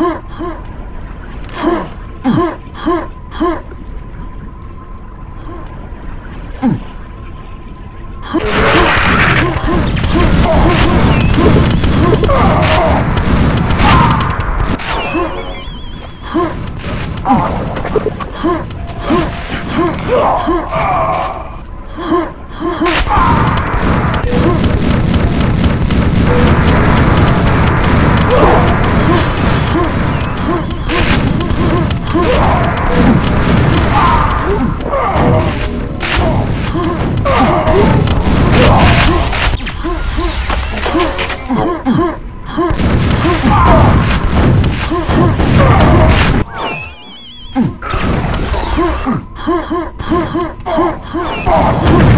Ah! Oh!